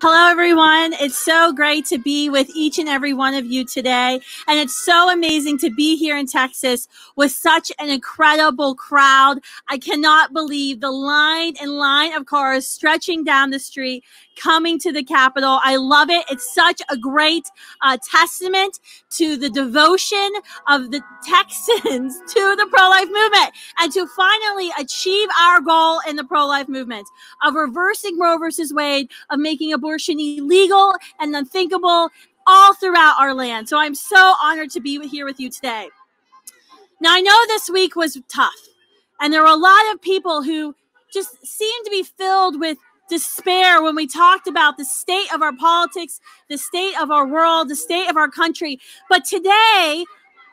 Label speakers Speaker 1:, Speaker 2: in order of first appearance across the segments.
Speaker 1: Hello, everyone. It's so great to be with each and every one of you today. And it's so amazing to be here in Texas with such an incredible crowd. I cannot believe the line and line of cars stretching down the street coming to the Capitol. I love it. It's such a great uh, testament to the devotion of the Texans to the pro life movement and to finally achieve our goal in the pro life movement of reversing Roe versus Wade, of making abortion abortion illegal and unthinkable all throughout our land. So I'm so honored to be here with you today. Now, I know this week was tough, and there were a lot of people who just seemed to be filled with despair when we talked about the state of our politics, the state of our world, the state of our country. But today,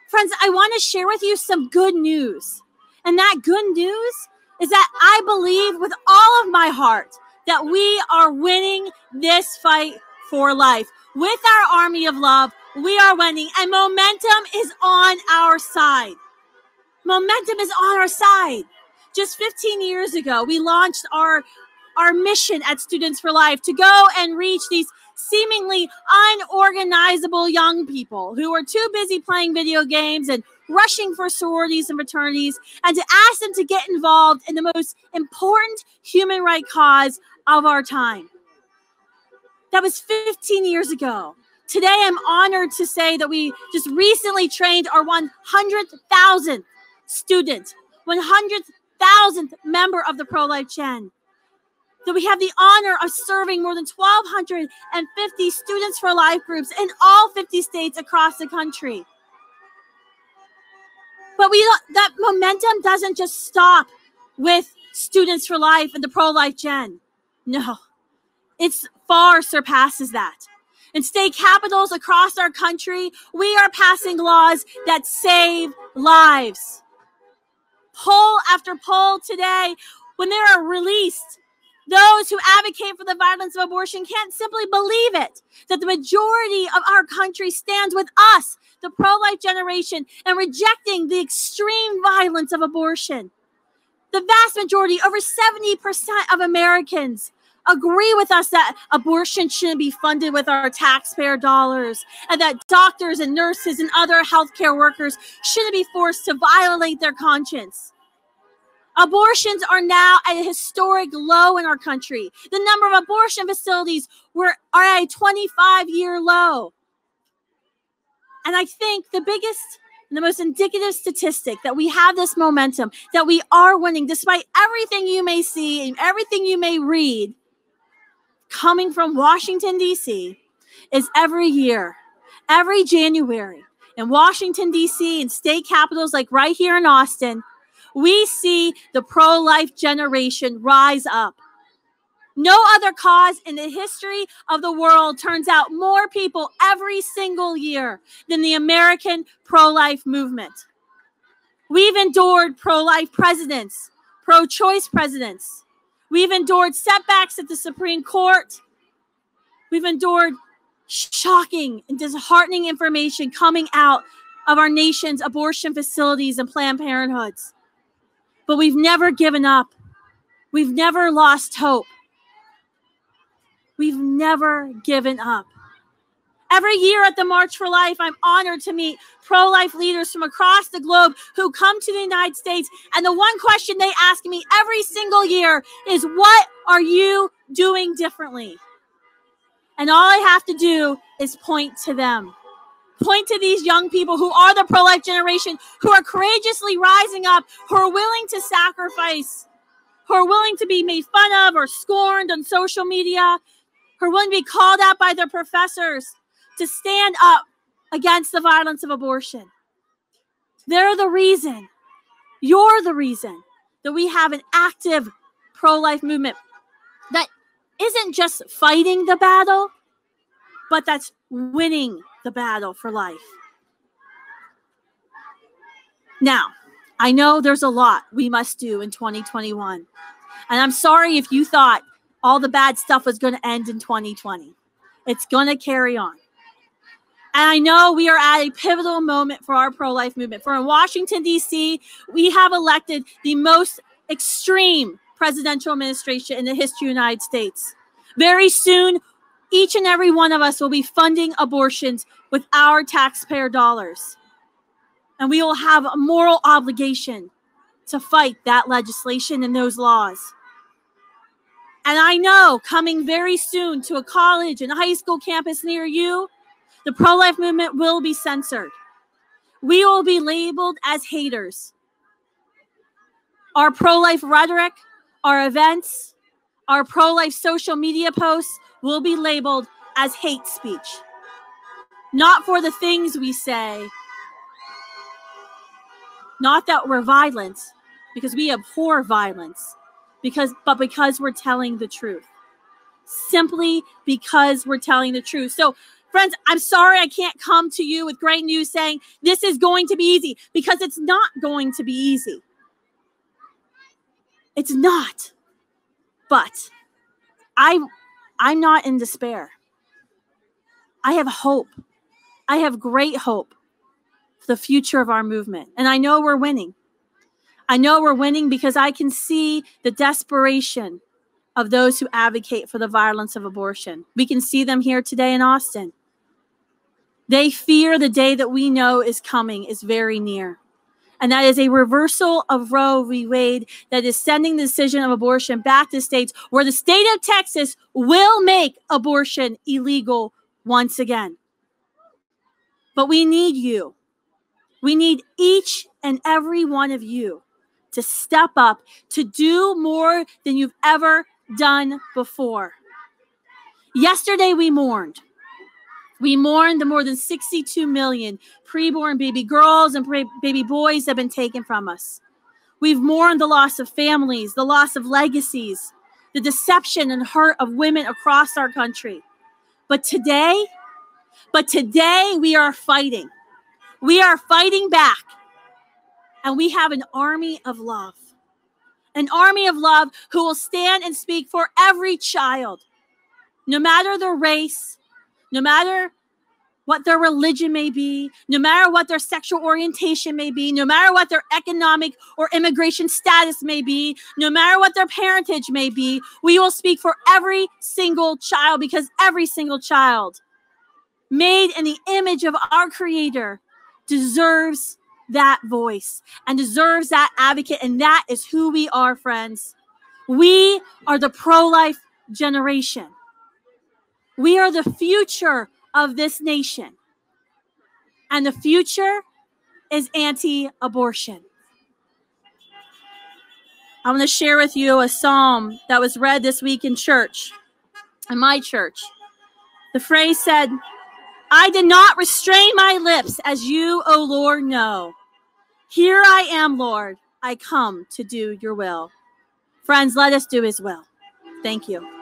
Speaker 1: friends, I want to share with you some good news. And that good news is that I believe with all of my heart that we are winning this fight for life. With our army of love, we are winning, and momentum is on our side. Momentum is on our side. Just 15 years ago, we launched our our mission at Students for Life to go and reach these seemingly unorganizable young people who are too busy playing video games and rushing for sororities and fraternities, and to ask them to get involved in the most important human right cause of our time. That was 15 years ago. Today, I'm honored to say that we just recently trained our 100,000th student, 100,000th member of the Pro Life Gen. That we have the honor of serving more than 1,250 Students for Life groups in all 50 states across the country. But we that momentum doesn't just stop with Students for Life and the Pro Life Gen. No, it's far surpasses that. In state capitals across our country, we are passing laws that save lives. Poll after poll today, when they are released, those who advocate for the violence of abortion can't simply believe it that the majority of our country stands with us, the pro life generation, and rejecting the extreme violence of abortion. The vast majority, over 70% of Americans, agree with us that abortion shouldn't be funded with our taxpayer dollars and that doctors and nurses and other healthcare workers shouldn't be forced to violate their conscience. Abortions are now at a historic low in our country. The number of abortion facilities were, are at a 25 year low. And I think the biggest and the most indicative statistic that we have this momentum, that we are winning despite everything you may see and everything you may read, coming from Washington, D.C., is every year, every January in Washington, D.C., and state capitals like right here in Austin, we see the pro life generation rise up. No other cause in the history of the world turns out more people every single year than the American pro life movement. We've endured pro life presidents, pro choice presidents, We've endured setbacks at the Supreme Court. We've endured shocking and disheartening information coming out of our nation's abortion facilities and Planned Parenthoods. But we've never given up. We've never lost hope. We've never given up. Every year at the March for Life, I'm honored to meet pro life leaders from across the globe who come to the United States. And the one question they ask me every single year is, What are you doing differently? And all I have to do is point to them. Point to these young people who are the pro life generation, who are courageously rising up, who are willing to sacrifice, who are willing to be made fun of or scorned on social media, who are willing to be called out by their professors to stand up against the violence of abortion. They're the reason, you're the reason that we have an active pro life movement that isn't just fighting the battle, but that's winning the battle for life. Now, I know there's a lot we must do in 2021. And I'm sorry if you thought all the bad stuff was going to end in 2020. It's going to carry on. And I know we are at a pivotal moment for our pro life movement. For in Washington, D.C., we have elected the most extreme presidential administration in the history of the United States. Very soon, each and every one of us will be funding abortions with our taxpayer dollars. And we will have a moral obligation to fight that legislation and those laws. And I know coming very soon to a college and high school campus near you, the pro life movement will be censored. We will be labeled as haters. Our pro life rhetoric, our events, our pro life social media posts will be labeled as hate speech. Not for the things we say, not that we're violent, because we abhor violence, because but because we're telling the truth. Simply because we're telling the truth. So Friends, I'm sorry I can't come to you with great news saying this is going to be easy because it's not going to be easy. It's not. But I I'm not in despair. I have hope. I have great hope for the future of our movement. And I know we're winning. I know we're winning because I can see the desperation of those who advocate for the violence of abortion. We can see them here today in Austin. They fear the day that we know is coming is very near. And that is a reversal of Roe v. Wade that is sending the decision of abortion back to states where the state of Texas will make abortion illegal once again. But we need you. We need each and every one of you to step up, to do more than you've ever done before. Yesterday, we mourned. We mourn the more than 62 million preborn baby girls and baby boys that have been taken from us. We've mourned the loss of families, the loss of legacies, the deception and hurt of women across our country. But today, but today we are fighting. We are fighting back. And we have an army of love. An army of love who will stand and speak for every child, no matter their race, no matter what their religion may be, no matter what their sexual orientation may be, no matter what their economic or immigration status may be, no matter what their parentage may be, we will speak for every single child because every single child made in the image of our Creator deserves that voice and deserves that advocate. And that is who we are, friends. We are the pro life generation. We are the future of this nation. And the future is anti abortion. I want to share with you a psalm that was read this week in church, in my church. The phrase said, I did not restrain my lips, as you, O Lord, know. Here I am, Lord. I come to do your will. Friends, let us do his will. Thank you.